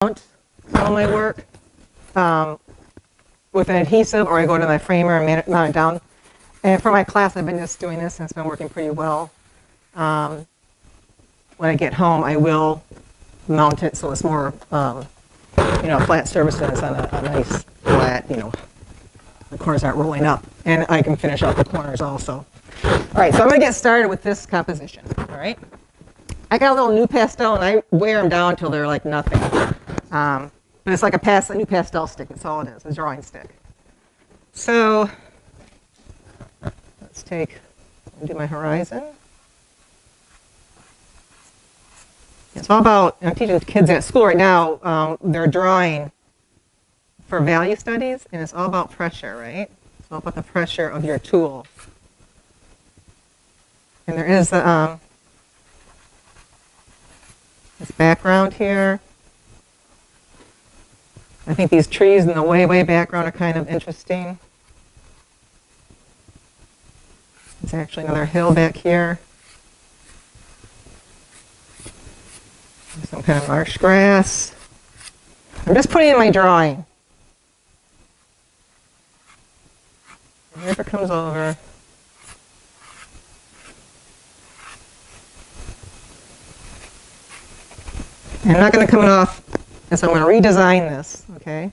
mount all my work um, with an adhesive, or I go to my framer and mount it down. And for my class, I've been just doing this, and it's been working pretty well. Um, when I get home, I will mount it so it's more, um, you know, flat surface and it's on a, a nice flat, you know, the corners aren't rolling up. And I can finish out the corners also. All right, so I'm going to get started with this composition. All right. I got a little new pastel and I wear them down until they're like nothing. Um, but it's like a, past, a NuPastel stick. That's all it is, a drawing stick. So let's take, do my horizon. It's all about, I'm teaching kids at school right now, um, they're drawing for value studies, and it's all about pressure, right? It's all about the pressure of your tool. And there is um, this background here. I think these trees in the way, way background are kind of interesting. There's actually another hill back here. Some kind of marsh grass. I'm just putting in my drawing. The river comes over. I'm not going to come off, and so I'm going to redesign this, okay?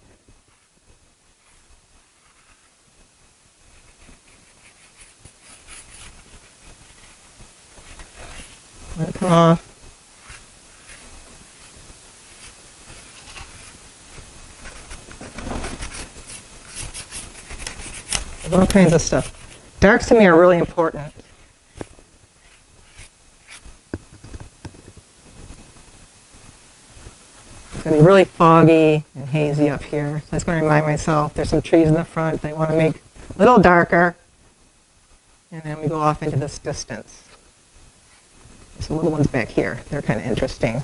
Let it come off. all kinds of stuff. Darks to me are really important. It's going to be really foggy and hazy up here. So I just going to remind myself there's some trees in the front that I want to make a little darker. And then we go off into this distance. Some little ones back here. They're kind of interesting.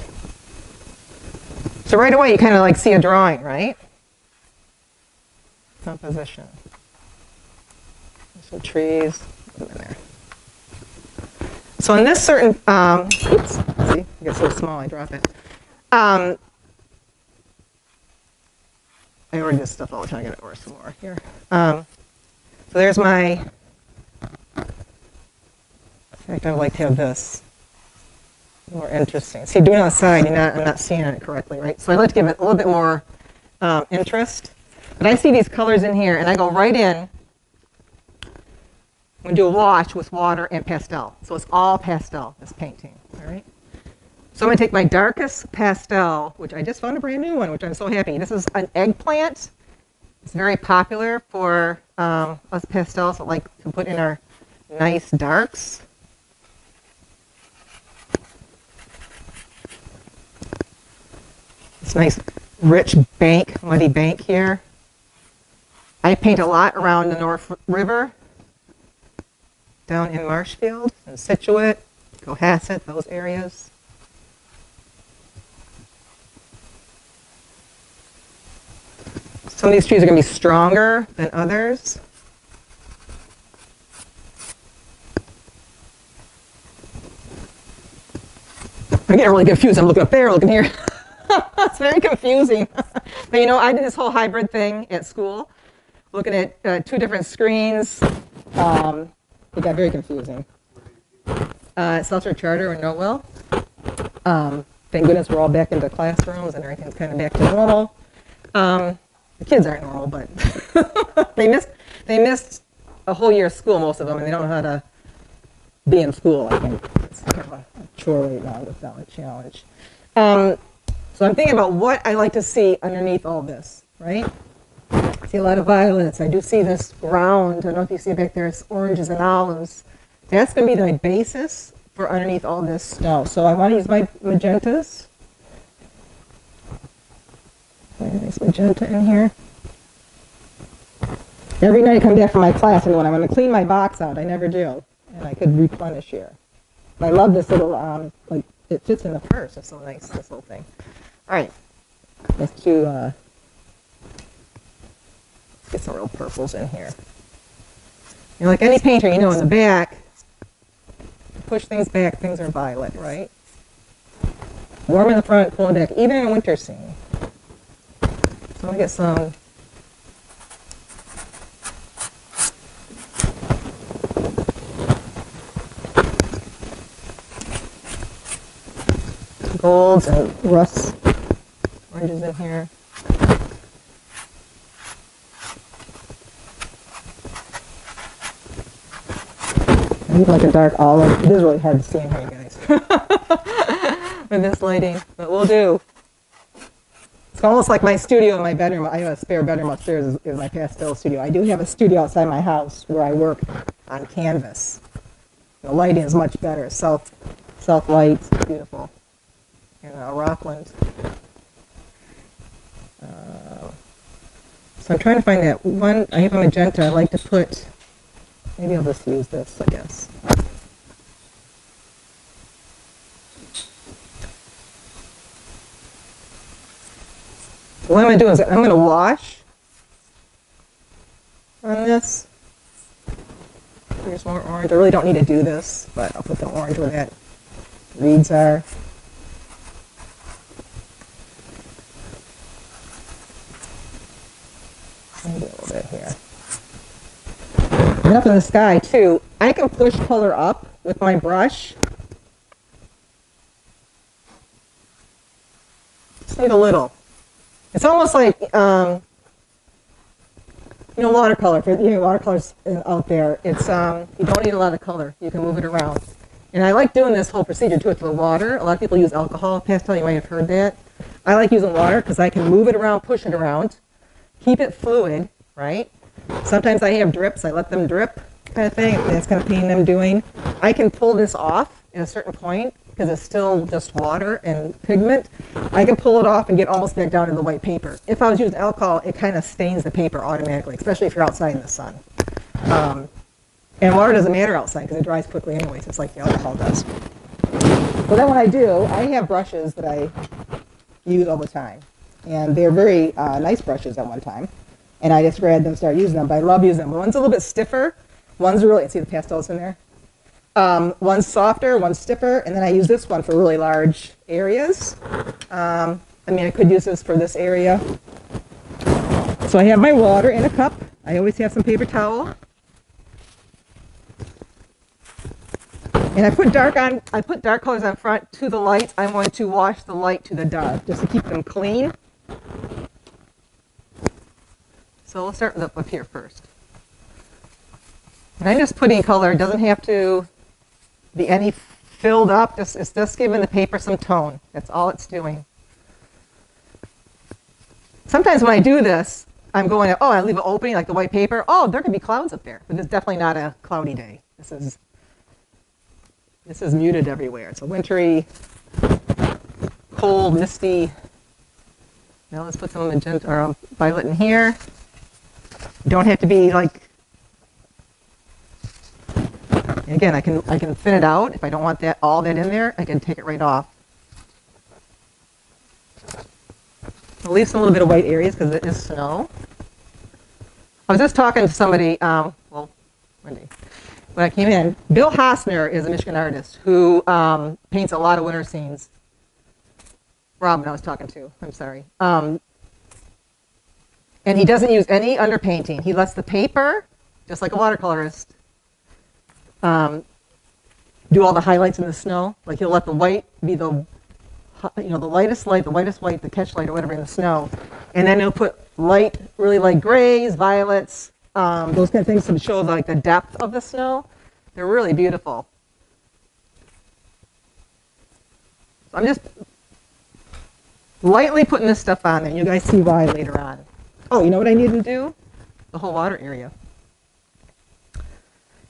So right away you kind of like see a drawing, right? Composition some trees. So in this certain, um, oops, see, it gets so small, I drop it. Um, I already did stuff all the time, I gotta order some more here. Um, so there's my, in fact, I would like to have this more interesting. See, doing it on the side, you're not, I'm not seeing it correctly, right? So I like to give it a little bit more um, interest. But I see these colors in here, and I go right in I'm going to do a wash with water and pastel. So it's all pastel, this painting, all right? So I'm going to take my darkest pastel, which I just found a brand new one, which I'm so happy. This is an eggplant. It's very popular for um, us pastels that like to put in our nice darks. This nice rich bank, muddy bank here. I paint a lot around the North River down in Marshfield and Scituate, Cohasset, those areas. Some of these trees are going to be stronger than others. I'm getting really confused. I'm looking up there, looking here. it's very confusing. but you know, I did this whole hybrid thing at school, looking at uh, two different screens. Um, it got very confusing. Uh, Seltzer Charter and Noel. Um, thank goodness we're all back into classrooms and everything's kind of back to normal. Um, the kids aren't normal, but they missed they missed a whole year of school, most of them, and they don't know how to be in school. I think it's kind of a, chore right now without a challenge. Um, so I'm thinking about what I like to see underneath all this, right? I see a lot of violets. I do see this ground. I don't know if you see back there. It's oranges and olives. That's going to be my basis for underneath all this stuff. So I want to use my magentas. Nice magenta in here. Every night I come back from my class and when I'm going to clean my box out, I never do. And I could replenish here. I love this little, um, like, it fits in the purse. It's so nice, this little thing. All right. Let's do uh, get some real purples in here. You know, like any painter, you know, in the back, push things back, things are violet, right? Warm in the front, pulling back, even in a winter scene. I'm gonna get some golds and rust oranges in here. I need like a dark olive. It is really hard to see in here, guys. With this lighting, but we'll do. It's almost like my studio in my bedroom. I have a spare bedroom upstairs is, is my pastel studio. I do have a studio outside my house where I work on canvas. The lighting is much better. Self, self light, beautiful. In uh, Rockland. Uh, so I'm trying to find that one. I have a magenta. I like to put. Maybe I'll just use this. I guess. What to do is I'm going to wash on this. Here's more orange. I really don't need to do this, but I'll put the orange where that reeds are. Maybe a little bit here. And up in the sky too, I can push color up with my brush. Just need a little. It's almost like, um, you know, watercolor. You know, watercolors uh, out there, it's um, you don't need a lot of color. You can move it around. And I like doing this whole procedure too with the water. A lot of people use alcohol pastel. You might have heard that. I like using water because I can move it around, push it around, keep it fluid, right? Sometimes I have drips. I let them drip, kind of thing. That's kind of pain I'm doing. I can pull this off at a certain point because it's still just water and pigment. I can pull it off and get almost back down to the white paper. If I was using alcohol, it kind of stains the paper automatically, especially if you're outside in the sun. Um, and water doesn't matter outside because it dries quickly anyways. It's like the alcohol does. Well, then what I do, I have brushes that I use all the time. And they're very uh, nice brushes at one time. And I just grabbed them and started using them. But I love using them. One's a little bit stiffer. One's really, see the pastels in there? Um, one's softer, one's stiffer, and then I use this one for really large areas. Um, I mean, I could use this for this area. So I have my water in a cup. I always have some paper towel. And I put dark on, I put dark colors on front to the light. I'm going to wash the light to the dark just to keep them clean. So we'll start with up here first. And I'm just putting color. It doesn't have to be any filled up. Just, it's just giving the paper some tone. That's all it's doing. Sometimes when I do this, I'm going, to, oh, I leave an opening like the white paper. Oh, there could be clouds up there. But it's definitely not a cloudy day. This is, this is muted everywhere. It's a wintry, cold, misty. Now let's put some magenta or violet in here. Don't have to be like again, I can, I can thin it out. If I don't want that all that in there, I can take it right off. I'll leave some little bit of white areas because it is snow. I was just talking to somebody, um, well, Wendy, when I came in. Bill Hosner is a Michigan artist who um, paints a lot of winter scenes. Robin, I was talking to, I'm sorry. Um, and he doesn't use any underpainting. He lets the paper, just like a watercolorist, um, do all the highlights in the snow. Like he'll let the white be the, you know, the lightest light, the whitest white, the catch light or whatever in the snow. And then he'll put light, really light grays, violets, um, those kind of things to show like the depth of the snow. They're really beautiful. So I'm just lightly putting this stuff on and you guys see why later on. Oh, you know what I need to do? The whole water area.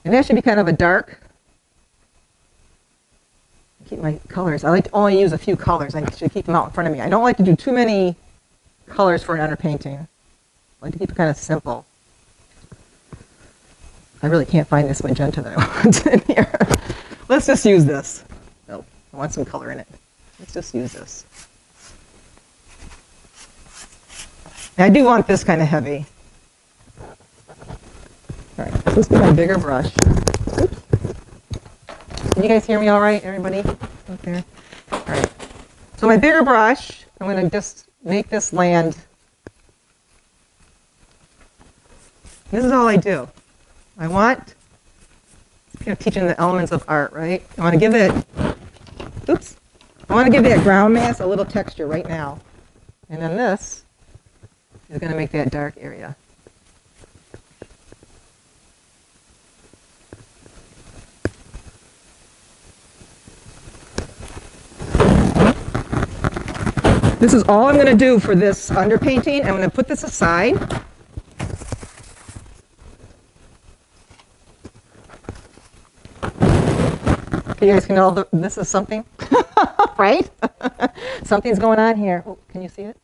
And that should be kind of a dark. Keep my colors. I like to only use a few colors. I should keep them out in front of me. I don't like to do too many colors for an underpainting. I like to keep it kind of simple. I really can't find this magenta that I want in here. Let's just use this. Oh, I want some color in it. Let's just use this. And I do want this kind of heavy. Let's get my bigger brush. Oops. Can you guys hear me all right, everybody there? All right. So my bigger brush, I'm going to just make this land This is all I do. I want, you know, teaching the elements of art, right? I want to give it, oops, I want to give that ground mass a little texture right now. And then this is going to make that dark area. This is all I'm going to do for this underpainting. I'm going to put this aside. You guys can all, this is something, right? Something's going on here. Oh, can you see it?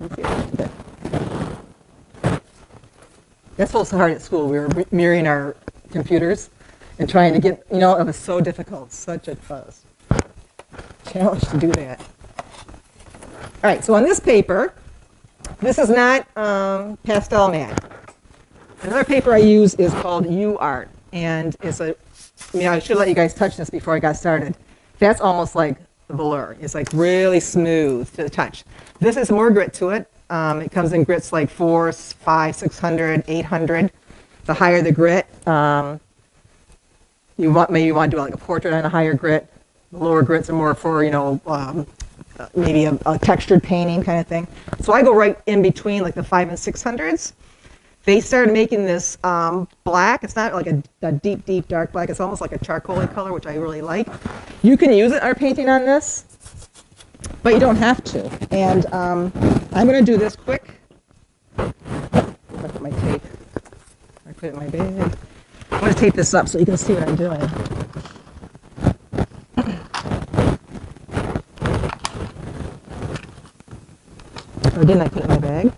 You see it? That's what's hard at school. We were mirroring our computers and trying to get, you know, it was so difficult, such a fuzz. Challenge to do that. All right, so on this paper, this is not um, pastel mat. Another paper I use is called UArt, and it's a I mean, I should let you guys touch this before I got started. That's almost like the velour. It's like really smooth to the touch. This is more grit to it. Um, it comes in grits like four, five, 600, 800. The higher the grit, um, you want maybe you want to do like a portrait on a higher grit. The lower grits are more for you know um, maybe a, a textured painting kind of thing. So I go right in between like the five and six hundreds they started making this um, black. It's not like a, a, deep, deep dark black. It's almost like a charcoal color, which I really like. You can use it art painting on this, but you don't have to. And um, I'm going to do this quick. I put my tape. I put it in my bag. I'm going to tape this up so you can see what I'm doing. Or didn't I put it in my bag?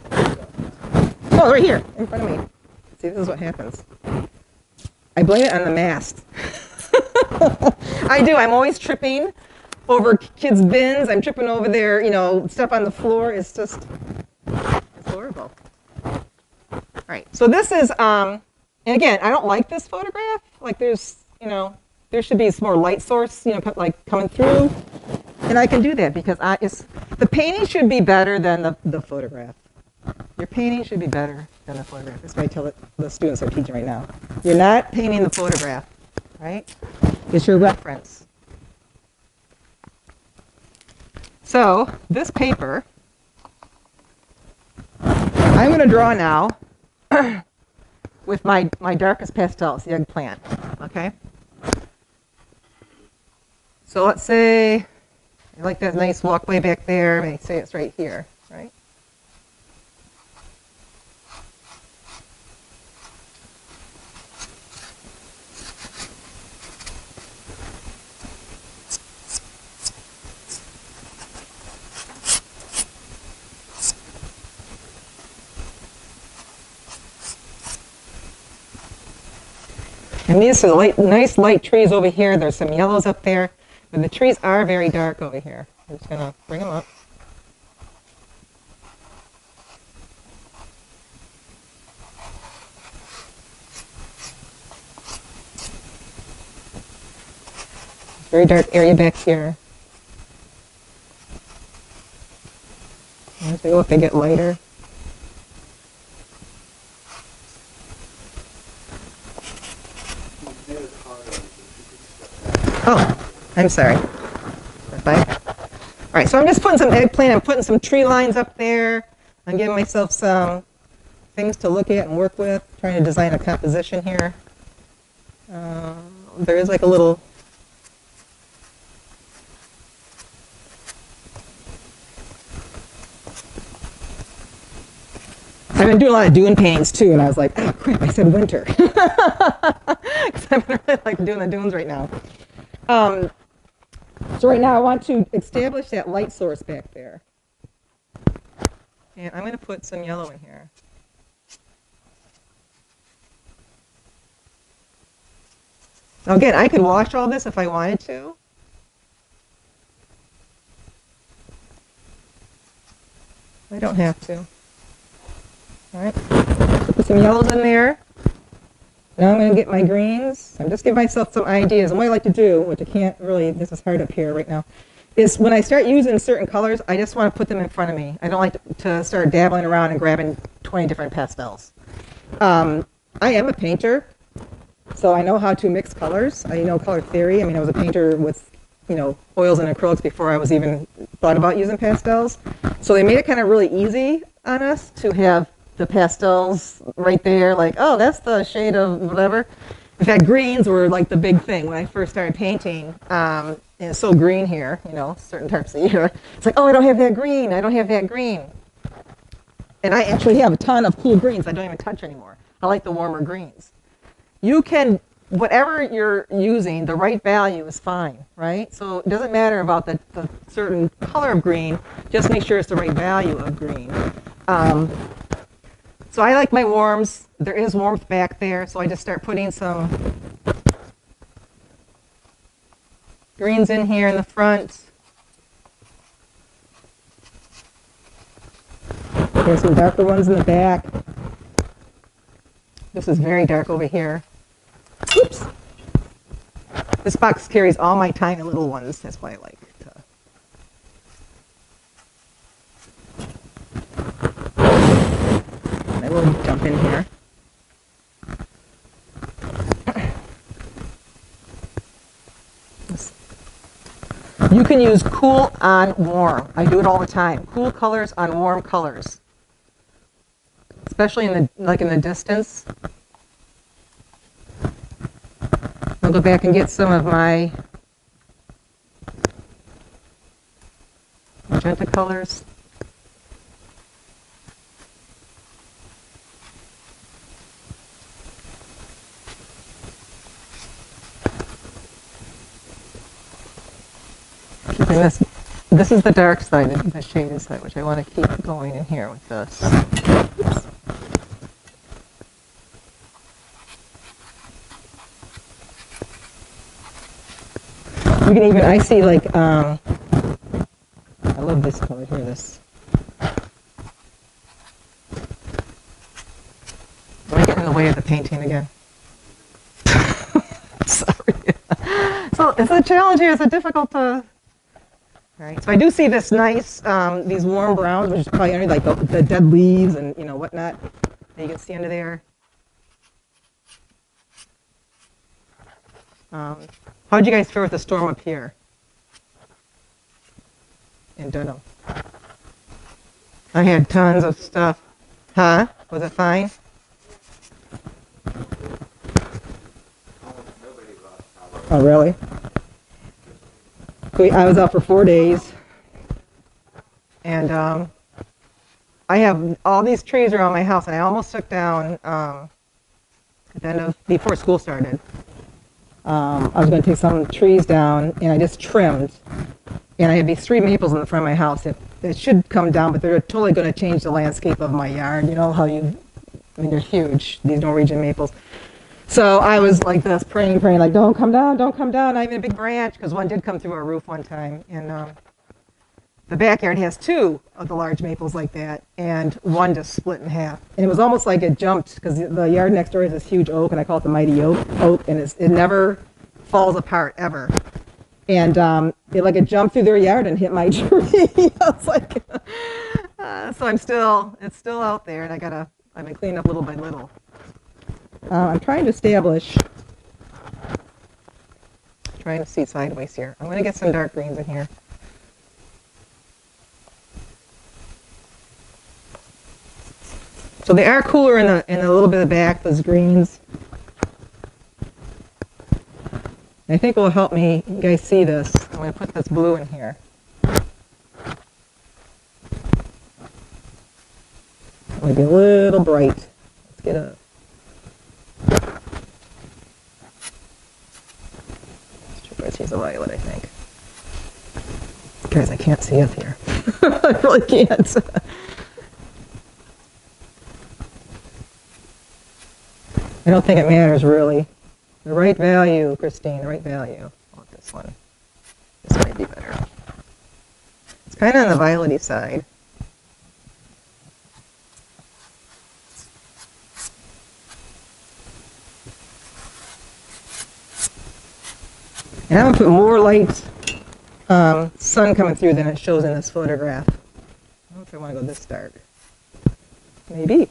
Oh, right here, in front of me. See, this is what happens. I blame it on the mast. I do. I'm always tripping over kids' bins. I'm tripping over their, you know, stuff on the floor. It's just, it's horrible. All right. So this is, um, and again, I don't like this photograph. Like there's, you know, there should be some more light source, you know, like coming through. And I can do that because I, it's, the painting should be better than the, the photograph. Your painting should be better than the photograph. That's what I tell the, the students I'm teaching right now. You're not painting the photograph, right? It's your reference. So this paper, I'm going to draw now with my, my darkest pastels, the eggplant, okay? So let's say, like that nice walkway back there. Me say it's right here, right? And these are light, nice light trees over here. There's some yellows up there. But the trees are very dark over here. I'm just going to bring them up. Very dark area back here. As we go, if they get lighter. Oh, I'm sorry. Bye. All right, so I'm just putting some eggplant. I'm putting some tree lines up there. I'm giving myself some things to look at and work with. Trying to design a composition here. Uh, there is like a little I've been doing a lot of dune paintings too, and I was like, oh crap, I said winter. Because I've been really like doing the dunes right now. Um, so right now I want to establish that light source back there. And I'm going to put some yellow in here. Now again, I could wash all this if I wanted to. I don't have to. All right, put some yellows in there. Now I'm going to get my greens. I'm just giving myself some ideas. And what I like to do, which I can't really, this is hard up here right now, is when I start using certain colors, I just want to put them in front of me. I don't like to, start dabbling around and grabbing 20 different pastels. Um, I am a painter, so I know how to mix colors. I know color theory. I mean, I was a painter with, you know, oils and acrylics before I was even thought about using pastels. So they made it kind of really easy on us to have the pastels right there, like, oh, that's the shade of whatever. In fact, greens were like the big thing when I first started painting. Um, and it's so green here, you know, certain types of year. It's like, oh, I don't have that green. I don't have that green. And I actually have a ton of cool greens I don't even touch anymore. I like the warmer greens. You can, whatever you're using, the right value is fine, right? So it doesn't matter about the, the certain color of green, just make sure it's the right value of green. Um, so I like my warms. There is warmth back there, so I just start putting some greens in here in the front. There's some darker ones in the back. This is very dark over here. Oops. This box carries all my tiny little ones. That's why I like to. I will jump in here. You can use cool on warm. I do it all the time. Cool colors on warm colors especially in the like in the distance. I'll go back and get some of my magenta colors. This, this is the dark side, the shaded side, which I want to keep going in here with this. You can even, I see like, um, I love this color here, this. Do I get in the way of the painting again? Sorry. so it's a challenge here, it's a difficult to, all right, so I do see this nice, um, these warm browns, which is probably under like the, the dead leaves and, you know, whatnot. That you can see under there. Um, How'd you guys fare with the storm up here in Dedham? I had tons of stuff. Huh? Was it fine? Oh, really? I was out for four days. And um, I have all these trees around my house, and I almost took down um, at the end of, before school started. Um, I was going to take some trees down, and I just trimmed. And I have these three maples in the front of my house. It should come down, but they're totally going to change the landscape of my yard. You know how you, I mean, they're huge, these Norwegian maples. So I was like this, praying, praying, like, don't come down, don't come down. I have a big branch, because one did come through our roof one time. And um, the backyard has two of the large maples like that, and one just split in half. And it was almost like it jumped because the yard next door is this huge oak, and I call it the mighty oak. Oak, and it never falls apart ever. And um, it like it jumped through their yard and hit my tree. I was like, uh, so I'm still, it's still out there, and I gotta, I've been cleaning up little by little. Uh, I'm trying to establish, trying to see sideways here. I'm gonna get some dark greens in here. So they are cooler in the in a little bit of the back, those greens. I think it will help me, you guys see this. I'm going to put this blue in here. Maybe a little bright. Let's get a Use a violet, I think. Guys, I can't see up here. I really can't. I don't think it matters really. The right value, Christine, the right value. I want this one. This might be better. It's kind of on the violety side. And I'm going to put more light um, sun coming through than it shows in this photograph. I don't know if I want to go this dark. Maybe.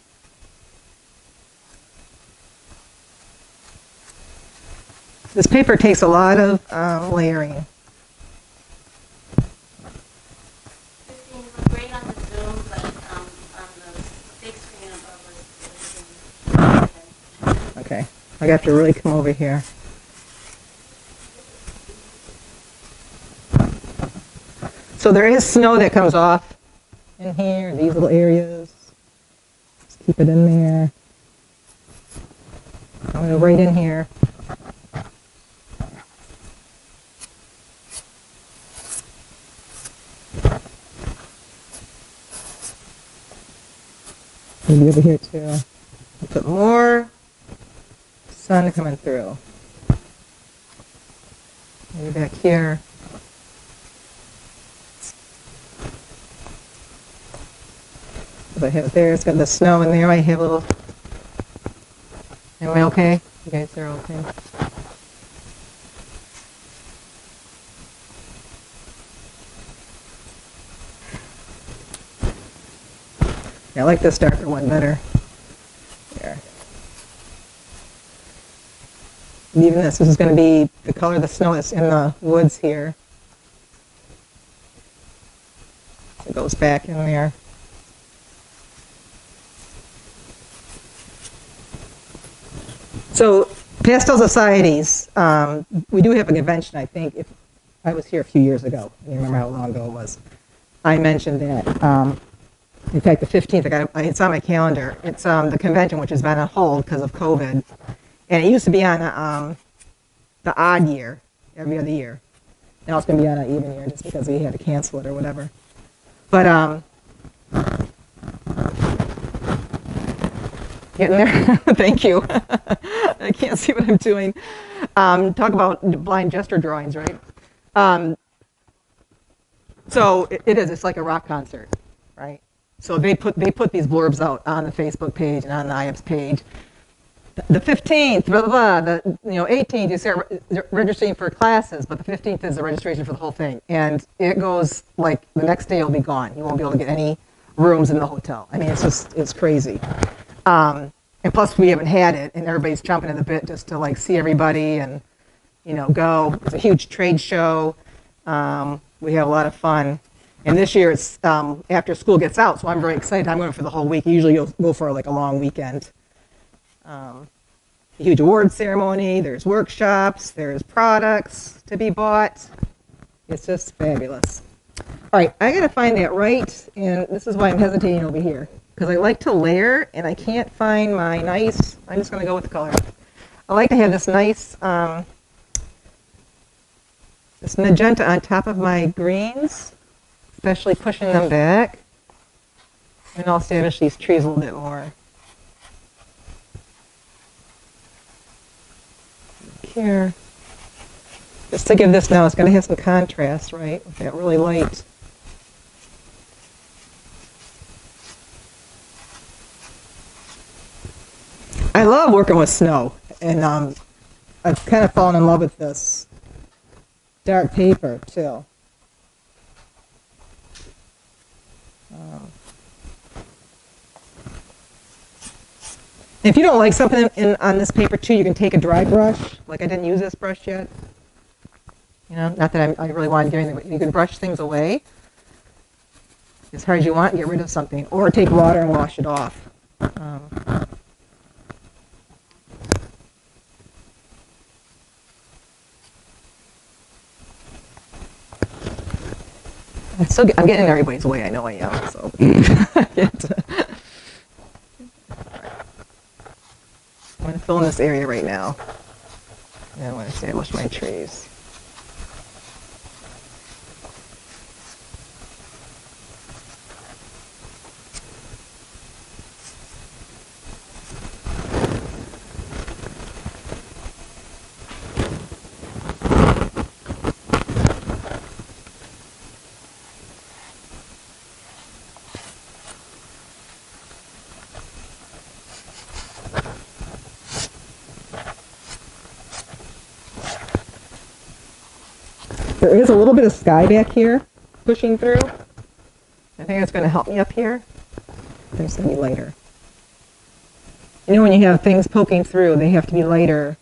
This paper takes a lot of um, layering. Okay, I have to really come over here. So there is snow that comes off in here, these little areas. Just keep it in there. I'm gonna go right in here. Maybe over here too. Put more sun coming through. Maybe back here. I have it there, it's got the snow in there. I have a little. Am I okay? You guys are okay? I like this darker one better. There. And even this, this is going to be the color of the snow that's in the woods here. It goes back in there. So, Pastel Societies, um, we do have a convention, I think, if I was here a few years ago. Don't remember how long ago it was. I mentioned that. Um, in fact, the 15th, I got it's on my calendar. It's um, the convention, which has been on hold because of COVID. And it used to be on a, um, the odd year, every other year. Now it's going to be on an even year just because we had to cancel it or whatever. But um, getting there. Thank you. I can't see what I'm doing. Um, talk about blind gesture drawings, right? Um, so it, it is. It's like a rock concert, right? So they put they put these blurbs out on the Facebook page and on the IAPS page. The 15th, blah blah blah. The you know 18th, you start re- registering for classes, but the 15th is the registration for the whole thing, and it goes like the next day you'll be gone. You won't be able to get any rooms in the hotel. I mean, it's just it's crazy. Um, and plus, we haven't had it, and everybody's jumping at the bit just to like see everybody and you know go. It's a huge trade show. Um, we have a lot of fun. And this year it's um, after school gets out, so I'm very excited. I'm going for the whole week. Usually you'll go for like a long weekend. Um, huge award ceremony. There's workshops. There's products to be bought. It's just fabulous. All right, I got to find that right, and this is why I'm hesitating over here because I like to layer, and I can't find my nice. I'm just going to go with the color. I like to have this nice, um, this magenta on top of my greens especially pushing them back. And I'll establish these trees a little bit more. Here. Just to give this now, it's going to have some contrast, right? With that really light. I love working with snow, and um, I've kind of fallen in love with this dark paper too. Um, if you don't like something in, on this paper too, you can take a dry brush. Like I didn't use this brush yet. You know, not that I, I really wanted to anything, but you can brush things away as hard as you want get rid of something. Or take water and wash it off. Um, I'm still I'm getting in everybody's way. I know I am. So I'm going to fill in this area right now. And I'm going to establish my trees. There of sky back here pushing through. I think it's going to help me up here. There's going to be lighter. You know when you have things poking through, they have to be lighter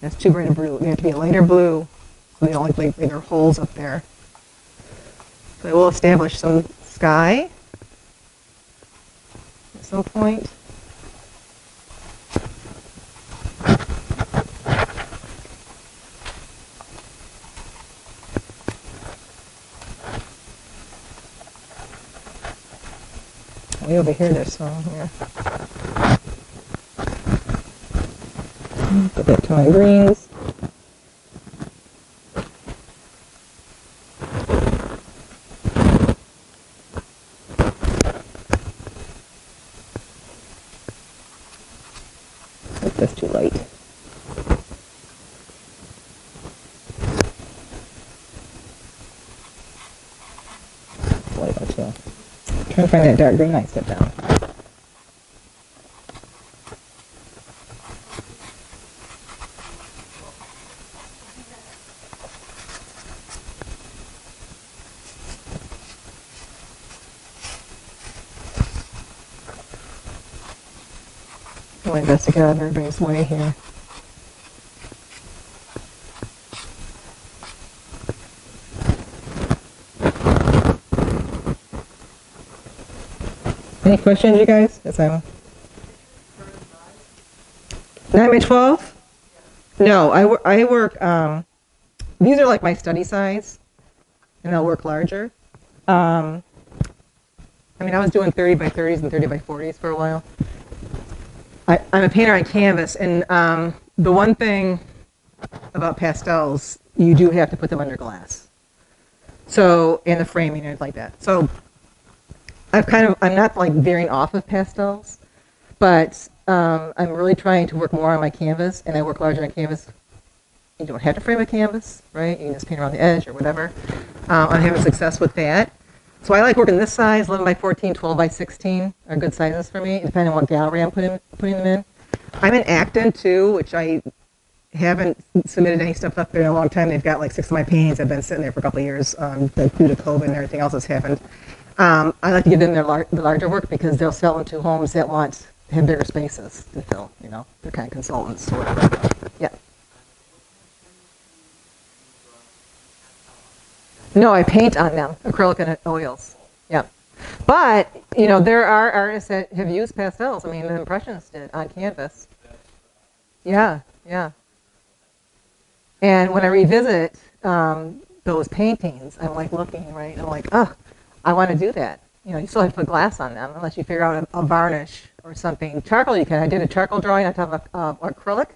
That's too bright a blue. They have to be a lighter blue. So they don't look like are holes up there. So I will establish some sky at some point. Way over here, there's some here. Go back to my greens. That's too. Light out too. Trying to find that dark green I set down. I want this to get out everybody's way here. Any questions, you guys? Yes, I will. Nine by twelve? No, I, I work. Um, these are like my study size, and I'll work larger. Um, I mean, I was doing thirty by thirties and thirty by forties for a while. I, I'm a painter on canvas, and um, the one thing about pastels, you do have to put them under glass. So, and the framing and like that. So, I've kind of, I'm not like veering off of pastels, but um, I'm really trying to work more on my canvas, and I work larger on canvas. You don't have to frame a canvas, right? You can just paint around the edge or whatever. Um, I'm having success with that. So I like working this size, 11 by 14, 12 by 16 are good sizes for me, depending on what gallery I'm putting, putting them in. I'm in Acton too, which I haven't submitted any stuff up there in a long time. They've got like six of my paintings. I've been sitting there for a couple of years um, due to COVID and everything else that's happened. Um, I like to give them their lar- the larger work because they'll sell them to homes that want have bigger spaces to fill. You know, they're kind of consultants or whatever. Yeah. No, I paint on them, acrylic and oils. Yeah. But, you know, there are artists that have used pastels. I mean, the Impressionists did on canvas. Yeah, yeah. And when I revisit um, those paintings, I'm like looking, right? I'm like, oh, I want to do that. You know, you still have to put glass on them unless you figure out a, a varnish or something. Charcoal, you can. I did a charcoal drawing on top of uh, acrylic,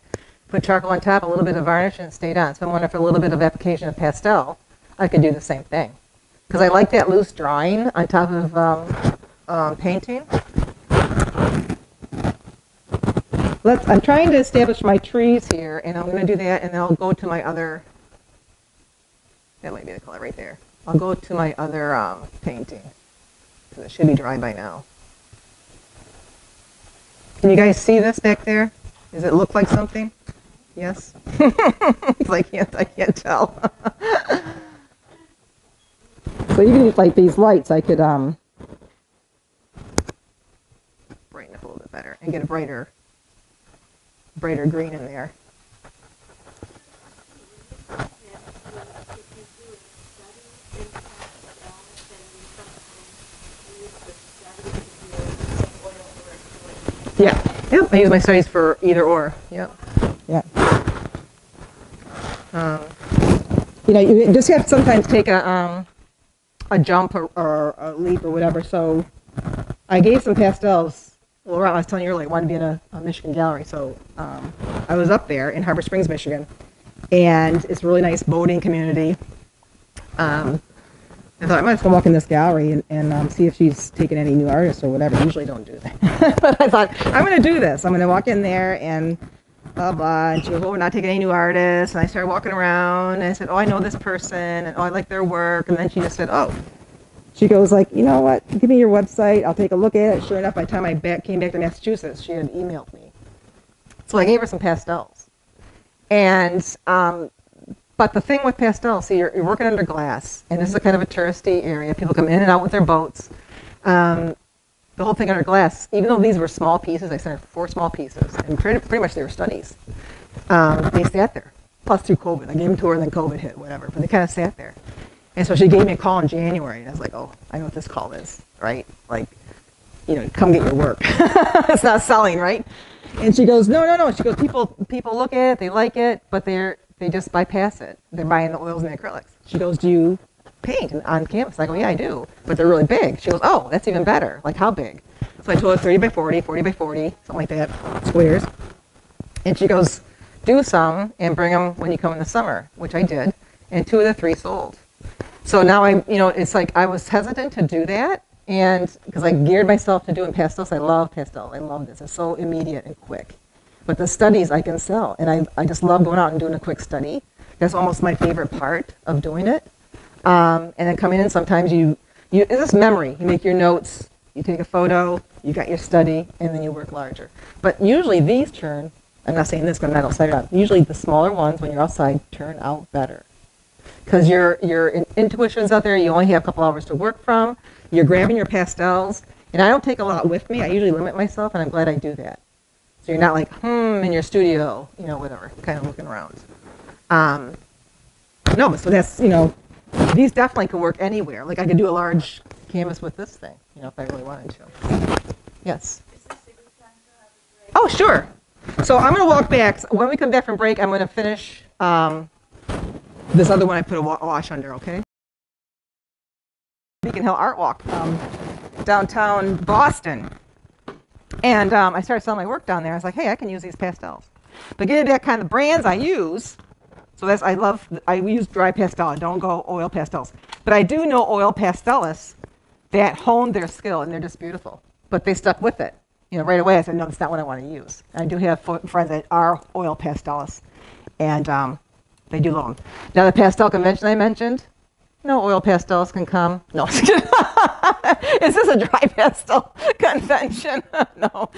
put charcoal on top, a little bit of varnish, and it stayed on. So I wonder if a little bit of application of pastel, I could do the same thing. Because I like that loose drawing on top of um, um, painting. Let's, I'm trying to establish my trees here, and I'm going to do that, and then I'll go to my other, that might be the color right there. I'll go to my other um, painting, because it should be dry by now. Can you guys see this back there? Does it look like something? Yes? I can't, I can't tell. so even with like these lights, I could um, brighten up a little bit better and get a brighter, brighter green in there. Yeah. Yep. I use my studies for either or. Yep. Yeah. Um, you know, you just have to sometimes take a um, a jump or, or a leap or whatever. So I gave some pastels. Well, I was telling you earlier, I wanted to be in a, a Michigan gallery. So um, I was up there in Harbor Springs, Michigan, and it's a really nice boating community. Um, I thought I might as well walk in this gallery and, and um, see if she's taken any new artists or whatever. I usually don't do that. but I thought, I'm going to do this. I'm going to walk in there and blah, blah. And she goes, oh, we're not taking any new artists. And I started walking around and I said, oh, I know this person and oh, I like their work. And then she just said, oh. She goes like, you know what? Give me your website. I'll take a look at it. Sure enough, by the time I back, came back to Massachusetts, she had emailed me. So I gave her some pastels. And um, but the thing with pastels, see, you're, you're working under glass, and this is a kind of a touristy area. People come in and out with their boats. Um, the whole thing under glass, even though these were small pieces, I sent four small pieces, and pretty, pretty much they were studies. um, they sat there. Plus through COVID, I gave them to her and then COVID hit, whatever. But they kind of sat there. And so she gave me a call in January, and I was like, oh, I know what this call is, right? Like, you know, come get your work. it's not selling, right? And she goes, no, no, no. She goes, people, people look at it, they like it, but they're, they just bypass it. They're buying the oils and the acrylics. She goes, do you paint on canvas? I go, yeah, I do, but they're really big. She goes, oh, that's even better. Like, how big? So I told her 30 by 40, 40 by 40, something like that, squares. And she goes, do some and bring them when you come in the summer, which I did. And two of the three sold. So now I'm, you know, it's like I was hesitant to do that, and because I geared myself to doing pastels, I love pastel. I love this. It's so immediate and quick. But the studies I can sell, and I, I just love going out and doing a quick study. That's almost my favorite part of doing it. Um, and then coming in, sometimes you, you, it's just memory. You make your notes, you take a photo, you got your study, and then you work larger. But usually these turn, I'm not saying this, but I'm outside out. Usually the smaller ones, when you're outside, turn out better because your your in- intuition's out there. You only have a couple hours to work from. You're grabbing your pastels, and I don't take a lot with me. I usually limit myself, and I'm glad I do that. So you're not like hmm in your studio, you know, whatever, kind of looking around. Um, no, so that's you know, these definitely could work anywhere. Like I could do a large canvas with this thing, you know, if I really wanted to. Yes. Oh, sure. So I'm going to walk back. When we come back from break, I'm going to finish um, this other one I put a wa- wash under, okay? Beacon Hill Art Walk, um, downtown Boston. And um, I started selling my work down there. I was like, hey, I can use these pastels. But getting back kind of brands I use, so that's, I love, I use dry pastel. I don't go oil pastels. But I do know oil pastelists that honed their skill and they're just beautiful. But they stuck with it. You know, right away I said, no, that's not what I want to use. I do have friends that are oil pastelists, and um, they do love them. Now, the pastel convention I mentioned, no oil pastels can come. No, is this a dry pastel convention? no.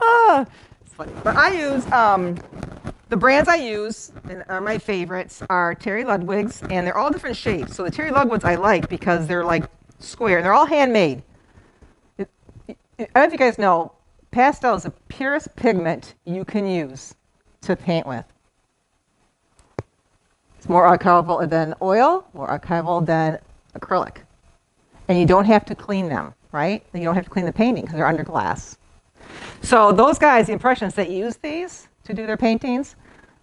Ah, it's funny. But I use um, the brands I use and are my favorites are Terry Ludwig's, and they're all different shapes. So the Terry Ludwig's I like because they're like square, and they're all handmade. It, it, I don't know if you guys know, pastel is the purest pigment you can use to paint with. It's more archival than oil, more archival than acrylic. And you don't have to clean them, right? You don't have to clean the painting because they're under glass. So those guys, the impressionists that use these to do their paintings,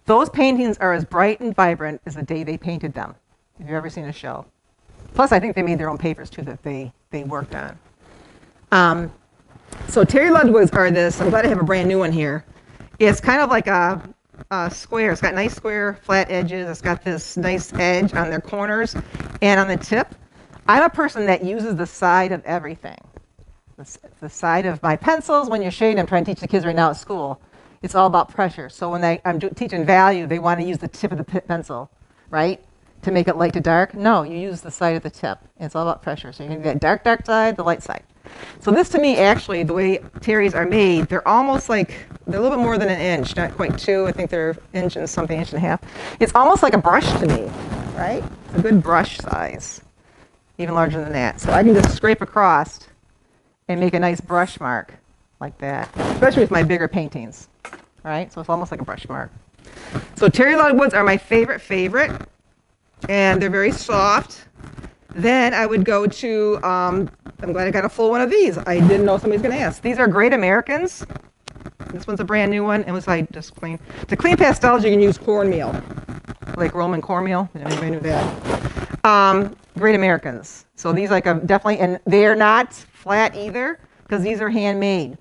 those paintings are as bright and vibrant as the day they painted them. If you've ever seen a show. Plus, I think they made their own papers too that they, they worked on. Um, so Terry Ludwig's are this. I'm glad I have a brand new one here. It's kind of like a, Uh, a square. It's got nice square flat edges. It's got this nice edge on their corners and on the tip. I'm a person that uses the side of everything. The, the side of my pencils when you're shading. I'm trying to teach the kids right now at school. It's all about pressure. So when they, I'm teaching value, they want to use the tip of the pencil, right? To make it light to dark. No, you use the side of the tip. It's all about pressure. So you're going to get dark, dark side, the light side. So this to me, actually, the way Terry's are made, they're almost like, they're a little bit more than an inch, not quite two. I think they're inch and something, inch and a half. It's almost like a brush to me, right? It's a good brush size, even larger than that. So I can just scrape across and make a nice brush mark like that, especially with my bigger paintings, right? So it's almost like a brush mark. So Terry Ludwig's are my favorite favorite, and they're very soft. Then I would go to, um, I'm glad I got a full one of these. I didn't know somebody was going to ask. These are Great Americans. This one's a brand new one. It was like just clean. To clean pastels, you can use cornmeal, like Roman cornmeal. Anybody knew that? Um, Great Americans. So these like a definitely, and they're not flat either because these are handmade.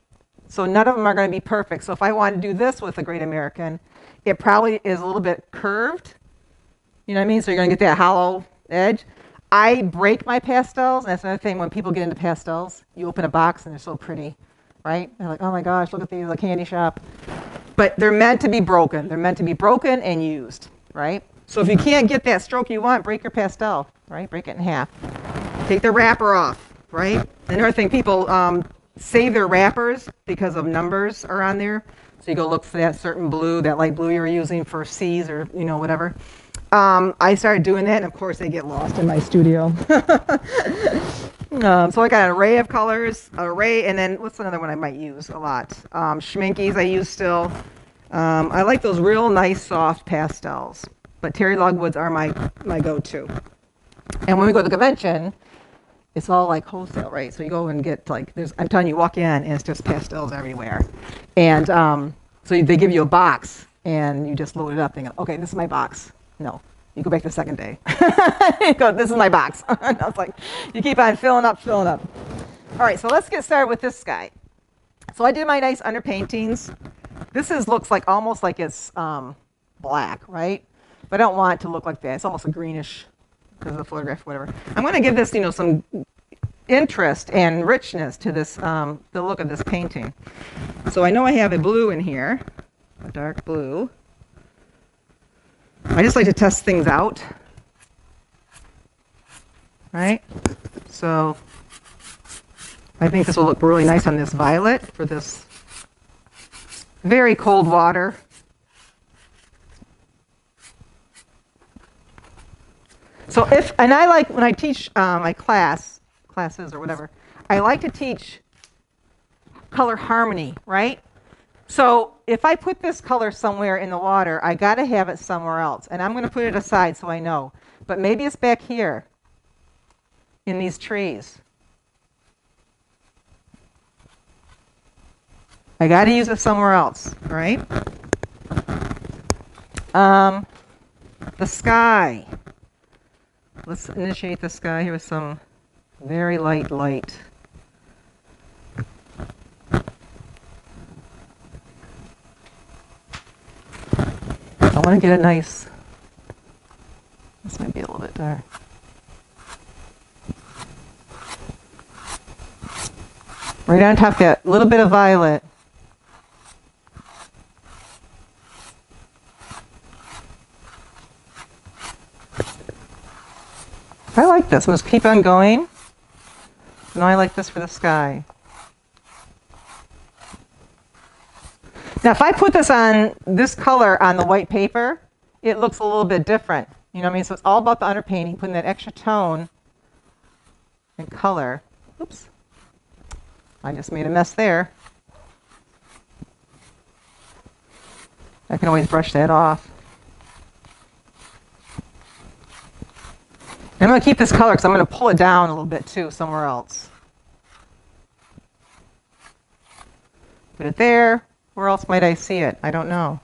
So none of them are going to be perfect. So if I want to do this with a Great American, it probably is a little bit curved. You know what I mean? So you're going to get that hollow edge. I break my pastels. And that's another thing when people get into pastels. You open a box and they're so pretty, right? They're like, oh my gosh, look at these, a candy shop. But they're meant to be broken. They're meant to be broken and used, right? So if you can't get that stroke you want, break your pastel, right? Break it in half. Take the wrapper off, right? Another thing, people um, save their wrappers because of numbers are on there. So you go look for that certain blue, that light blue you're using for C's or you know whatever. Um, I started doing that, and of course they get lost in my studio. um, so I got an array of colors, an array, and then what's another one I might use a lot? Um, Schminkies I use still. Um, I like those real nice soft pastels, but Terry Ludwig's are my, my go-to. And when we go to the convention, it's all like wholesale, right? So you go and get like, there's, I'm telling you, walk in and it's just pastels everywhere. And um, so they give you a box and you just load it up and go, okay, this is my box. No, you go back the second day. go, this is my box. and I was like, you keep on filling up, filling up. All right, so let's get started with this guy. So I did my nice underpaintings. This is looks like almost like it's um, black, right? But I don't want it to look like that. It's almost a greenish because of the photograph, whatever. I'm going to give this, you know, some interest and richness to this, um, the look of this painting. So I know I have a blue in here, a dark blue. I just like to test things out, right? So I think this will look really nice on this violet for this very cold water. So if, and I like, when I teach uh, my class, classes or whatever, I like to teach color harmony, right? So if I put this color somewhere in the water, I got to have it somewhere else. And I'm going to put it aside so I know. But maybe it's back here in these trees. I got to use it somewhere else, right? Um, the sky. Let's initiate the sky here with some very light light. I want to get a nice, this might be a little bit dark. Right on top of that little bit of violet. I like this. Let's keep on going. No, I like this for the sky. Now, if I put this on this color on the white paper, it looks a little bit different. You know what I mean? So it's all about the underpainting, putting that extra tone and color. Oops. I just made a mess there. I can always brush that off. And I'm going to keep this color because I'm going to pull it down a little bit too somewhere else. Put it there. Where else might I see it? I don't know.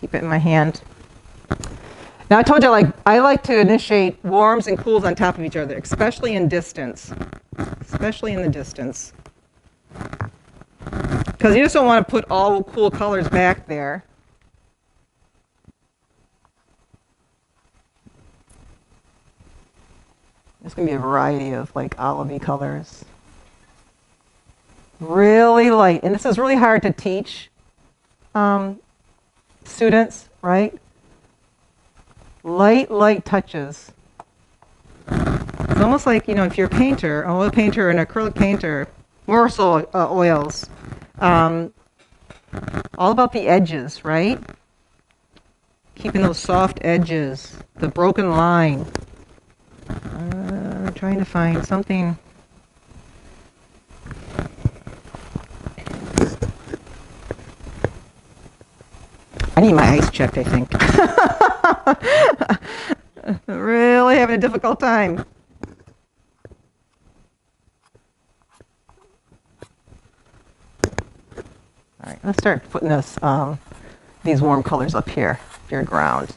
Keep it in my hand. Now I told you like I like to initiate warms and cools on top of each other, especially in distance. Especially in the distance. Because you just don't want to put all cool colors back there. There's going to be a variety of like olivey colors. Really light. And this is really hard to teach um, students, right? Light, light touches. It's almost like, you know, if you're a painter, an oil painter, an acrylic painter, more so uh, oils, um, all about the edges, right? Keeping those soft edges, the broken line. Uh, trying to find something. Need my eyes checked, I think. really having a difficult time. All right, let's start putting this, um, these warm colors up here, your ground.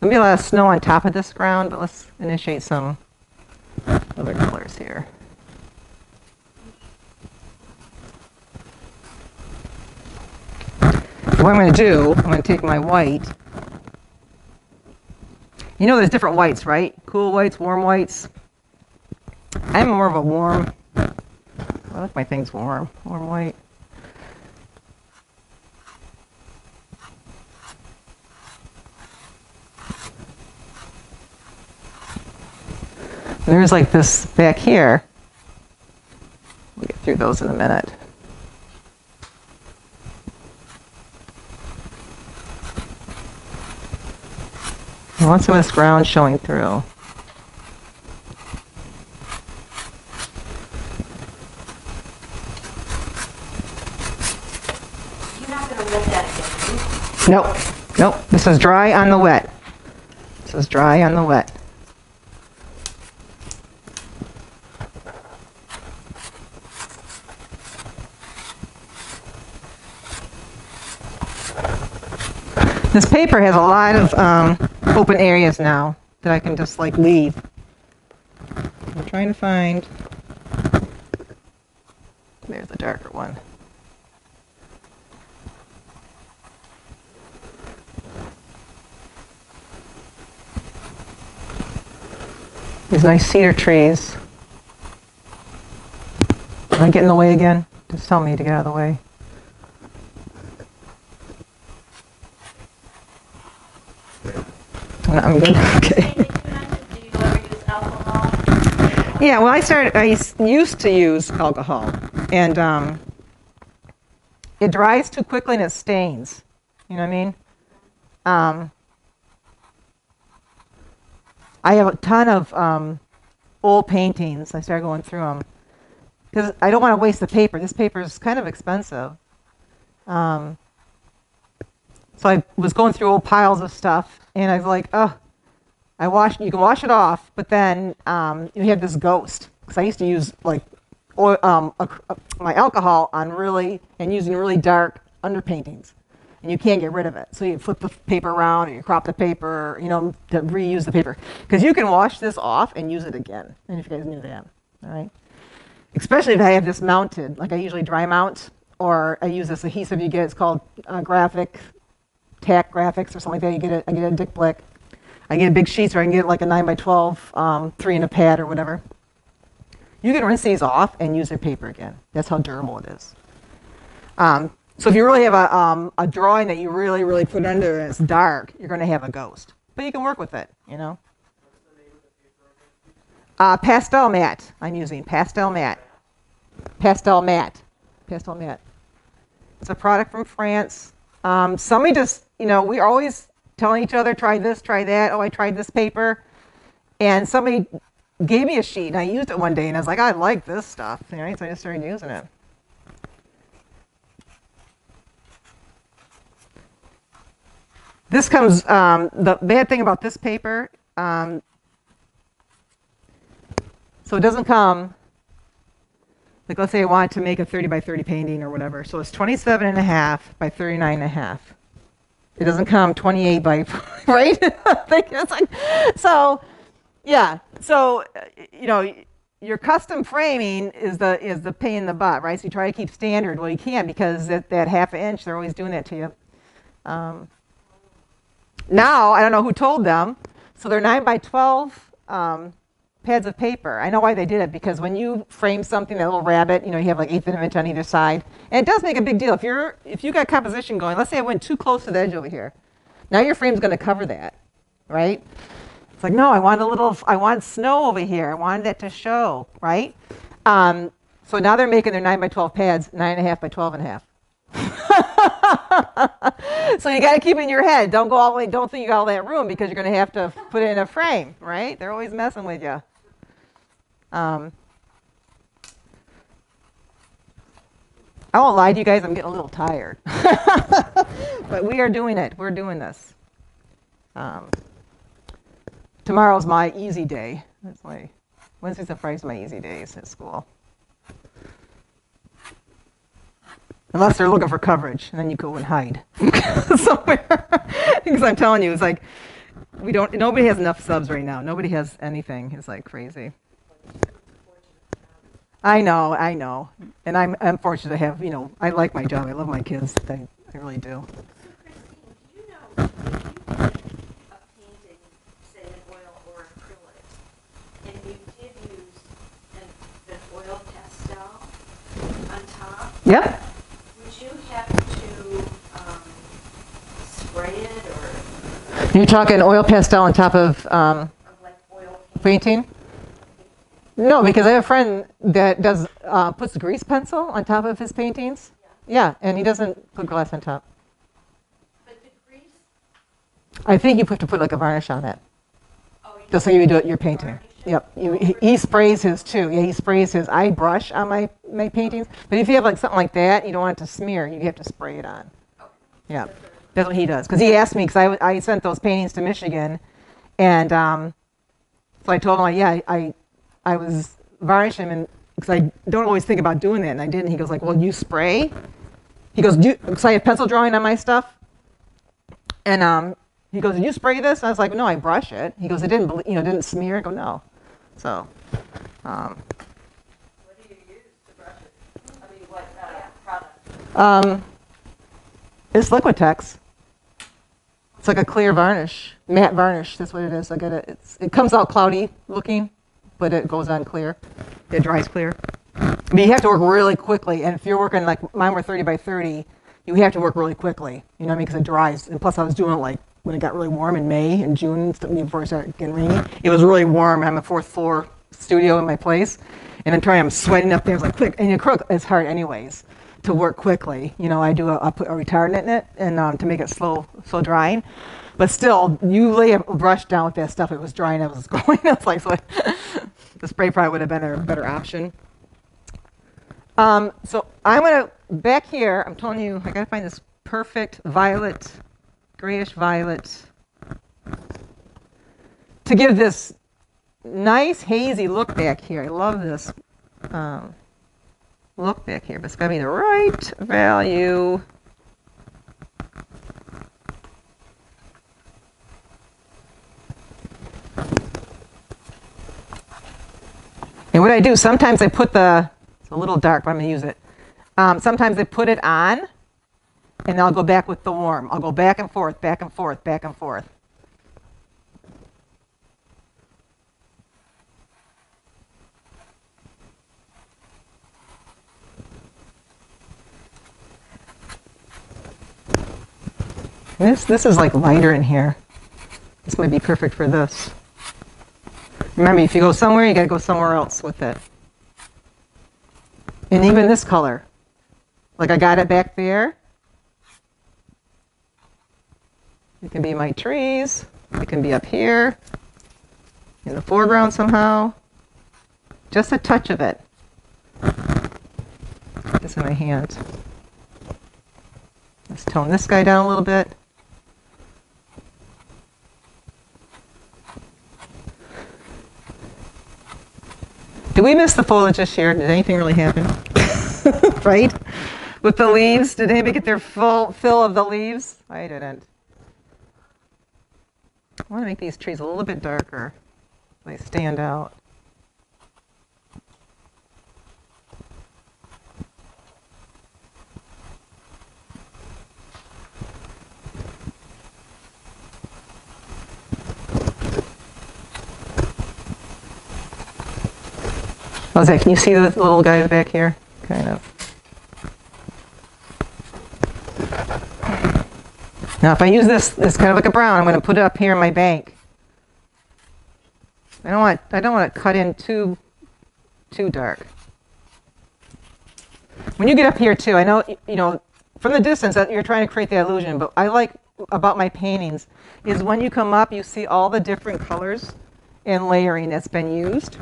There'll be a lot of snow on top of this ground, but let's initiate some other colors here. What I'm going to do, I'm going to take my white. You know there's different whites, right? Cool whites, warm whites. I'm more of a warm, I like my things warm, warm white. There's like this back here. We'll get through those in a minute. Want some of this ground showing through. Nope, nope, this is dry on the wet. This is dry on the wet. This paper has a lot of um, open areas now that I can just like leave. I'm trying to find. There's the darker one. These nice cedar trees. Am I getting in the way again? Just tell me to get out of the way. I'm good. Okay. Hey, did you mention, do you ever use alcohol? Yeah, well, I started. I used to use alcohol, and um, it dries too quickly and it stains. You know what I mean? Um, I have a ton of um, old paintings. I started going through them because I don't want to waste the paper. This paper is kind of expensive. Um, so I was going through old piles of stuff, and I was like, oh, I wash. You can wash it off, but then um, you have this ghost. Because I used to use like oil, um, ac- uh, my alcohol on really and using really dark underpaintings, and you can't get rid of it. So you flip the paper around, or you crop the paper, you know, to reuse the paper. Because you can wash this off and use it again. And if you guys knew that, all right. Especially if I have this mounted, like I usually dry mount, or I use this adhesive you get. It's called uh, graphic tack graphics or something like that. You get it. I get a Dick Blick. I get big sheets, or I can get like a 9 by 12 um, three in a pad or whatever. You can rinse these off and use their paper again. That's how durable it is. Um, so if you really have a, um, a drawing that you really, really put under and it's dark, you're going to have a ghost. But you can work with it, you know. Uh, Pastel Mat. I'm using Pastel Mat. Pastel Mat. Pastel Mat. It's a product from France. Um, somebody just, you know, we're always telling each other, try this, try that. Oh, I tried this paper. And somebody gave me a sheet and I used it one day and I was like, I like this stuff. Right? So I just started using it. This comes, um, the bad thing about this paper, um, so it doesn't come, like let's say I wanted to make a 30 by 30 painting or whatever. So it's 27 and a half by 39 and a half. It doesn't come 28 by, right? So, yeah. So, you know, your custom framing is the is the pain in the butt, right? So you try to keep standard. Well, you can't because that, that half inch, they're always doing that to you. Um, now, I don't know who told them. So they're 9 by 12 um, pads of paper. I know why they did it because when you frame something, that little rabbit, you know, you have like eighth of an inch on either side, and it does make a big deal. If you're if you got composition going, let's say I went too close to the edge over here, now your frame's going to cover that, right? It's like no, I want a little, I want snow over here. I wanted that to show, right? Um, so now they're making their nine by 12 pads nine and a half by 12 and a half. so you got to keep it in your head. Don't go all the way. Don't think you got all that room because you're going to have to put it in a frame, right? They're always messing with you. Um, I won't lie to you guys. I'm getting a little tired, but we are doing it. We're doing this. Um, tomorrow's my easy day. That's my Wednesdays and Fridays my easy days at school. Unless they're looking for coverage, and then you go and hide somewhere. because I'm telling you, it's like we don't. Nobody has enough subs right now. Nobody has anything. It's like crazy. I know, I know, and I'm I'm fortunate to have. You know, I like my job. I love my kids. I, I really do. So Christine, do you know, if you did a painting, say in oil or acrylic, and you did use an, an oil pastel on top, Yep. would you have to, um, spray it or, You're talking oil pastel on top of um, like oil painting? No, because I have a friend that does uh, puts grease pencil on top of his paintings. Yeah, and he doesn't put glass on top. But the grease, I think you have to put like a varnish on it, oh, you just like you do it your painting. Yep, you, he, he sprays his too. Yeah, he sprays his. I brush on my my paintings, but if you have like something like that, you don't want it to smear. You have to spray it on. Yeah. That's what he does. Because he asked me, because I, I sent those paintings to Michigan, and um, so I told him, like, yeah, I, I, I was varnishing them, because I don't always think about doing that, and I didn't. He goes, like, well, you spray? He goes, because I have pencil drawing on my stuff, and um, he goes, did you spray this? I was like, no, I brush it. He goes, it didn't, ble- you know, didn't smear. I go, no. So, um, What do you use to brush it? I mean, what uh, product? um, it's Liquitex. It's like a clear varnish, matte varnish. That's what it is. I got it. It's, it comes out cloudy looking, but it goes on clear. It dries clear. I mean, you have to work really quickly, and if you're working like mine were 30 by 30, you have to work really quickly. You know what I mean? Because it dries. And plus, I was doing it like when it got really warm in May and June, before it started getting rainy. It was really warm. I'm a fourth floor studio in my place, and I'm trying. I'm sweating up there. It's like quick, and acrylic is hard anyways to work quickly. You know, I do a, I put a retardant in it and um, to make it slow, slow drying. But still, you lay a brush down with that stuff. It was drying. It was going. It's like so. the spray probably would have been a better option. Um, so I'm gonna back here. I'm telling you, I gotta find this perfect violet, grayish violet, to give this nice hazy look back here. I love this um, look back here, but it's gotta be the right value. And what I do, sometimes I put the, it's a little dark, but I'm gonna use it. Um, sometimes I put it on, and I'll go back with the warm. I'll go back and forth, back and forth, back and forth. This, this is like lighter in here. This might be perfect for this. Remember, if you go somewhere, you gotta go somewhere else with it. And even this color. Like I got it back there. It can be my trees. It can be up here. In the foreground somehow. Just a touch of it. This in my hand. Let's tone this guy down a little bit. Did we miss the foliage this year? Did anything really happen? right? With the leaves? Did anybody get their full fill of the leaves? I didn't. I want to make these trees a little bit darker. so They stand out. That? Can you see the little guy back here? Kind of. Now, if I use this, it's kind of like a brown. I'm going to put it up here in my bank. I don't want. I don't want to cut in too, too dark. When you get up here too, I know you know from the distance that you're trying to create the illusion. But I like about my paintings is when you come up, you see all the different colors and layering that's been used.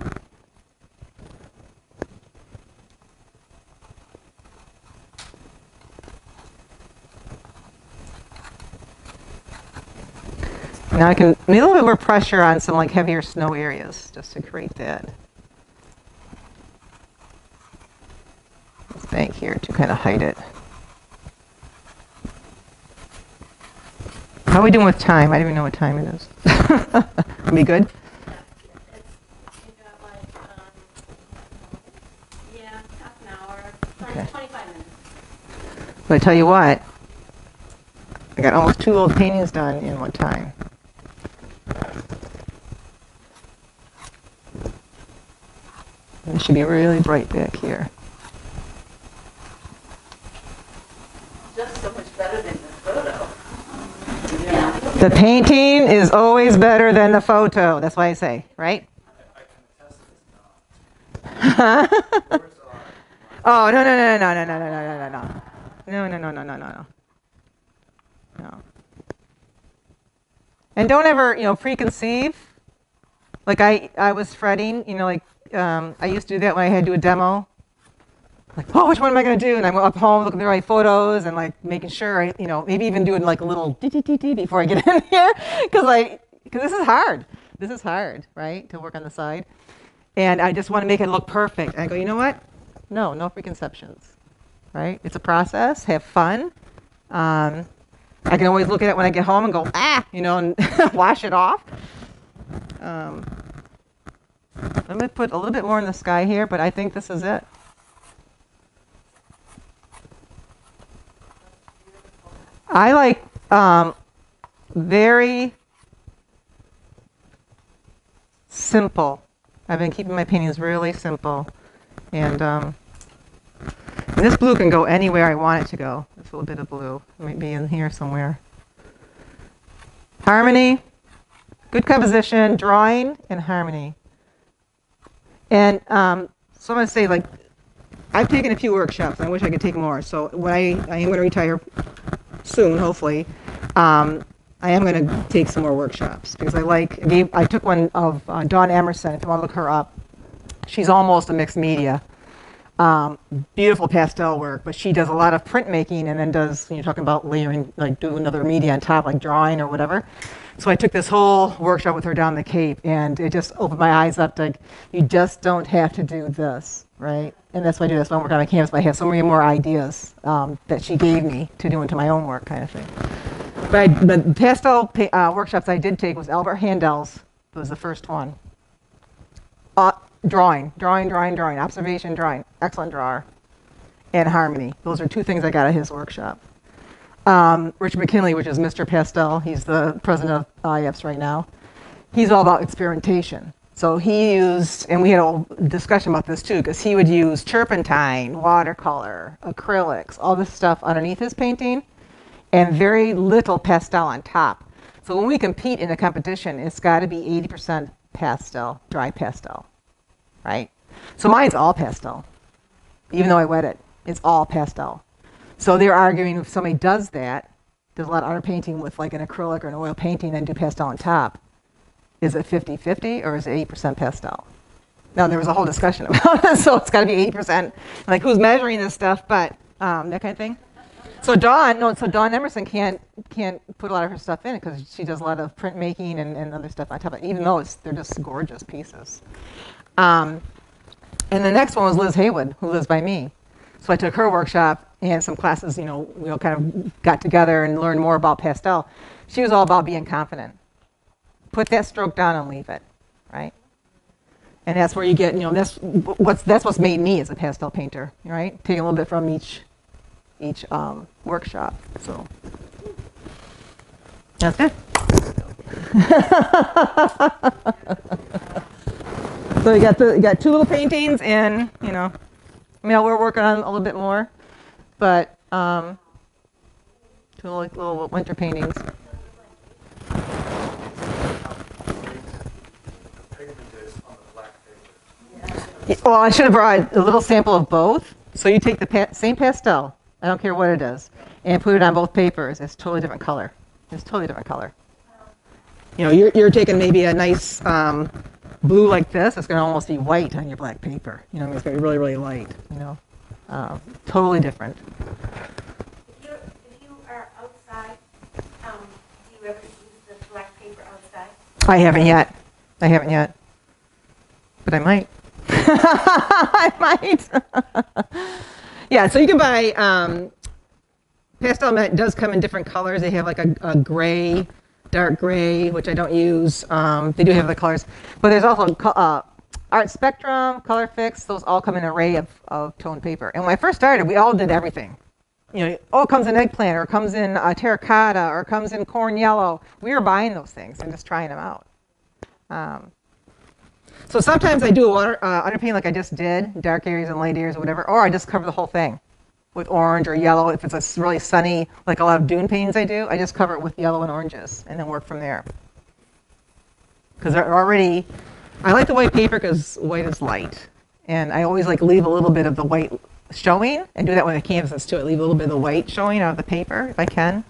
Now I can need a little bit more pressure on some like heavier snow areas just to create that. This bank here to kind of hide it. How are we doing with time? I don't even know what time it is. we good? It's, you got like, um, yeah, half an hour, Okay. 20, 25 minutes. But I tell you what, I got almost two old paintings done in one time. It should be really bright back here. Just so much better than the photo. Yeah. The painting is always better than the photo. That's why I say, right? oh no no no no no no no no no no no no no no no no no no. And don't ever you know preconceive. Like I I was fretting, you know, like um, I used to do that when I had to do a demo. like, oh, which one am I going to do? And I'm up home looking through my photos and like making sure, I, you know, maybe even doing like a little before I get in here, because like, because this is hard. This is hard, right, to work on the side. And I just want to make it look perfect. And I go, you know what? No, no preconceptions, right? It's a process. Have fun. Um, I can always look at it when I get home and go, ah, you know, and wash it off. Um, I'm going to put a little bit more in the sky here, but I think this is it. I like um, very simple. I've been keeping my paintings really simple. And, um, and this blue can go anywhere I want it to go. This little bit of blue. It might be in here somewhere. Harmony, good composition, drawing, and harmony. And um, so I'm going to say, like, I've taken a few workshops. I wish I could take more. So when I, I am going to retire soon, hopefully, um, I am going to take some more workshops because I like. I, I took one of uh, Dawn Emerson. If you want to look her up, she's almost a mixed media. Um, beautiful pastel work, but she does a lot of printmaking and then does. You're talking about layering, like do another media on top, like drawing or whatever. So I took this whole workshop with her down the Cape, and it just opened my eyes up to you just don't have to do this, right? And that's why I do this when I work on my canvas. But I have so many more ideas um, that she gave me to do into my own work, kind of thing. But, I, but pastel pa- uh, workshops I did take was Albert Handell's. it Was the first one. Uh, drawing, drawing, drawing, drawing, observation, drawing. Excellent drawer. And harmony. Those are two things I got at his workshop. Um, Richard McKinley, which is Mr. Pastel, he's the president of IFs right now. He's all about experimentation. So he used, and we had a discussion about this too, because he would use turpentine, watercolor, acrylics, all this stuff underneath his painting, and very little pastel on top. So when we compete in a competition, it's got to be 80% pastel, dry pastel, right? So mine's all pastel, even though I wet it. It's all pastel. So they're arguing if somebody does that, does a lot of painting with like an acrylic or an oil painting and do pastel on top, is it 50 50 or is it 8% pastel? Now, there was a whole discussion about it, so it's got to be 80%. Like, who's measuring this stuff, but um, that kind of thing. So Dawn, no, so Dawn Emerson can't can't put a lot of her stuff in it because she does a lot of printmaking and, and other stuff on top of it, even though it's, they're just gorgeous pieces. Um, and the next one was Liz Haywood, who lives by me. So I took her workshop and some classes, you know, we all kind of got together and learned more about pastel. She was all about being confident. Put that stroke down and leave it, right? And that's where you get, you know, that's what's that's what's made me as a pastel painter, right? Taking a little bit from each each um, workshop. So that's it. so you got the you got two little paintings, and you know, I mean, we're working on a little bit more, but um, two little, little winter paintings. Well, I should have brought a little sample of both. So you take the pa- same pastel, I don't care what it is, and put it on both papers. It's totally different color. It's totally different color. You know, you're, you're taking maybe a nice um, blue like this. It's going to almost be white on your black paper. You know, I mean, it's going to be really, really light. You know, um, totally different. If you, if you are outside, um, do you ever use the black paper outside? I haven't yet. I haven't yet, but I might. I might. yeah, so you can buy um, pastel mat does come in different colors. They have like a, a gray, dark gray, which I don't use. Um, they do have the colors, but there's also uh, Art Spectrum, Colourfix. Those all come in an array of, of toned paper. And when I first started, we all did everything. You know, oh, it comes in eggplant, or it comes in uh, terracotta, or it comes in corn yellow. We were buying those things and just trying them out. Um, so sometimes I do water uh, underpaint like I just did, dark areas and light areas or whatever, or I just cover the whole thing with orange or yellow. If it's a really sunny, like a lot of dune paintings I do, I just cover it with yellow and oranges and then work from there. Because they're already, I like the white paper because white is light. And I always like leave a little bit of the white showing and do that with the canvases too. I leave a little bit of the white showing out of the paper if I can,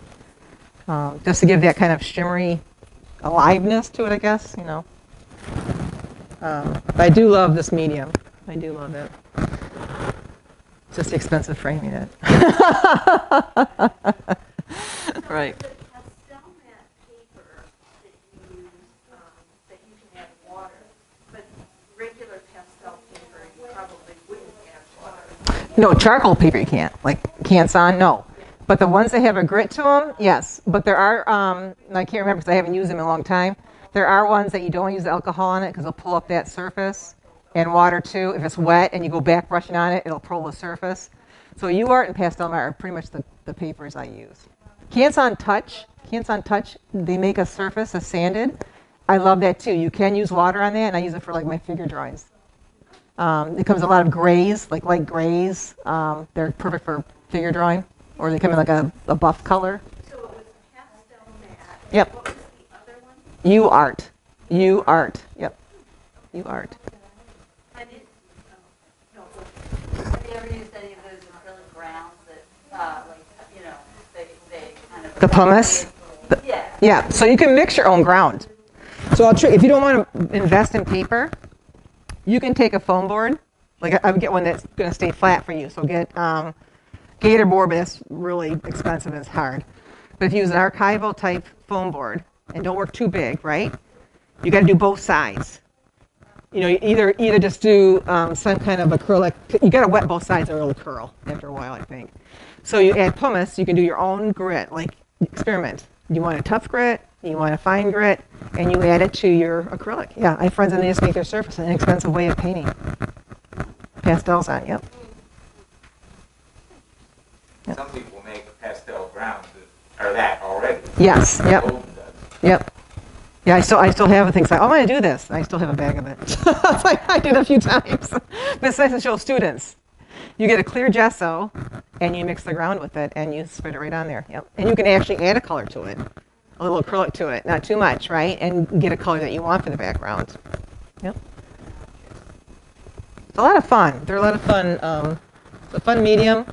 um, just to give that kind of shimmery aliveness to it, I guess, you know. Um, but I do love this medium. I do love it. Just the expense of framing it. Right. The pastel paper you use, um, that you can add water, but regular pastel paper, you probably wouldn't add water. No, charcoal paper you can't. Like Canson, no. But the ones that have a grit to them, yes. But there are, um, I can't remember because I haven't used them in a long time. There are ones that you don't use alcohol on it because it'll pull up that surface and water too. If it's wet and you go back brushing on it, it'll pull the surface. So UArt and Pastel Mat are pretty much the, the papers I use. Canson Touch, Canson Touch, they make a surface, a sanded. I love that too. You can use water on that, and I use it for like my figure drawings. Um, it comes in a lot of grays, like light grays. Um, they're perfect for figure drawing, or they come in like a, a buff color. So it was pastel mat. Yep. What was the other one? UArt, U art. Yep, UArt. I did, oh, no, Have you ever used any of those acrylic grounds that, uh, like, you know, they, The pumice. Yeah. Yeah, so you can mix your own ground. So I'll tr- if you don't want to invest in paper, you can take a foam board. Like I I would get one that's going to stay flat for you. So get um, Gator board, but that's really expensive and it's hard. But if you use an archival type foam board and don't work too big, right? You got to do both sides. You know, either either just do um, some kind of acrylic. You got to wet both sides or it'll curl after a while, I think. So you add pumice. You can do your own grit. Like experiment. You want a tough grit. You want a fine grit, and you add it to your acrylic. Yeah, I have friends and they just make their surface an inexpensive way of painting. Pastels on. Yep. Some people make pastel grounds that are that already. Yes. Yep. Yep. Yeah, I still I still have things like, oh, I'm going to do this. I still have a bag of it. like I did a few times. but it's nice to show students. You get a clear gesso, and you mix the ground with it, and you spread it right on there. Yep. And you can actually add a color to it, a little acrylic to it, not too much, right? And get a color that you want for the background. Yep. It's a lot of fun. They're a lot of fun. Um, it's a fun medium.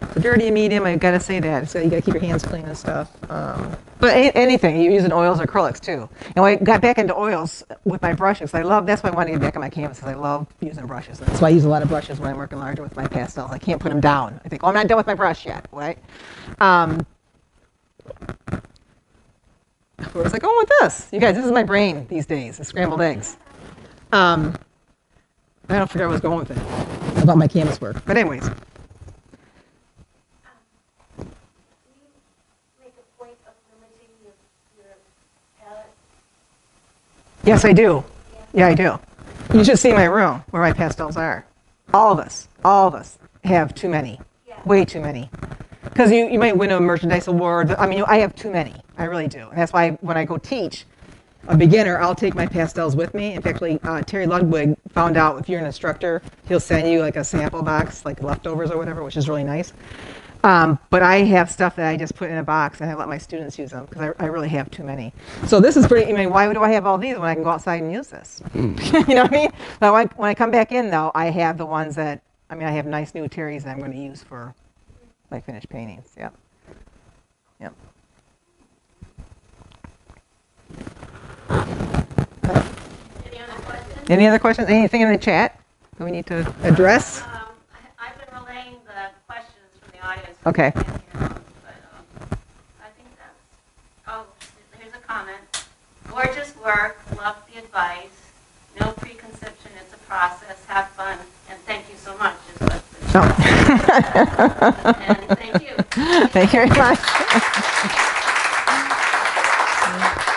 It's a dirty medium. I've gotta say that. So you gotta keep your hands clean and stuff. Um, but a- anything, you're using oils or acrylics too. And I got back into oils with my brushes, I love. That's why I want to get back on my canvases. I love using brushes. That's why I use a lot of brushes when I'm working larger with my pastels. I can't put them down. I think, oh, I'm not done with my brush yet. Right? Um, where was I going with this? You guys, this is my brain these days. The scrambled eggs. Um, I don't forget where I was going with it about my canvas work. But anyways, do you make a point of limiting your, your palette? Yes, I do. Yeah, I do. You should see my room where my pastels are. All of us, all of us have too many, way too many. Because you, you might win a merchandise award. I mean, I have too many. I really do. And that's why when I go teach a beginner, I'll take my pastels with me. In fact, uh, Terry Ludwig found out if you're an instructor, he'll send you like a sample box, like leftovers or whatever, which is really nice. Um, but I have stuff that I just put in a box and I let my students use them because I, I really have too many. So this is pretty, I mean, why do I have all these when I can go outside and use this? you know what I mean? But when I, when I come back in though, I have the ones that, I mean, I have nice new Terry's that I'm going to use for my finished paintings. Yep. Yep. Any other questions? Any other questions? Anything in the chat that we need to address? Um, I- I've been relaying the questions from the audience. Okay. But, um, I think that's, oh, here's a comment. Gorgeous work, love the advice, no preconception, it's a process, have fun, and thank you so much is what the- Oh. And thank you. Thank you very much.